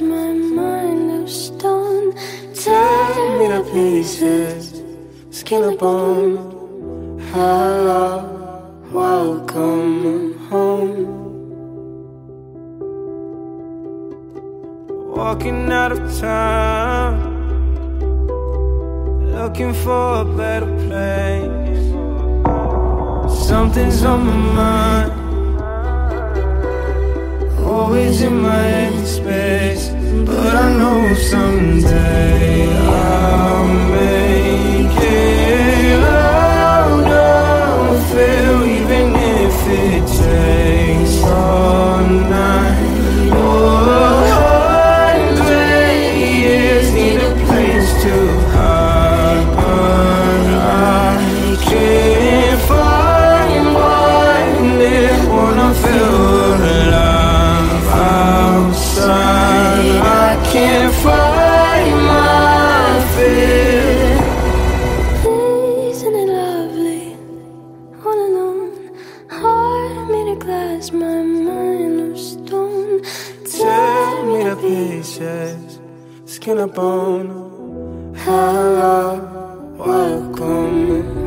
my mind of stone. Tear me to pieces, skin and bone. Hello, welcome home. Walking out of town, looking for a better place. Something's on my mind, always in my space. But I know someday glass, my mind of stone. Tear me to pieces, skin and bone. Hello, welcome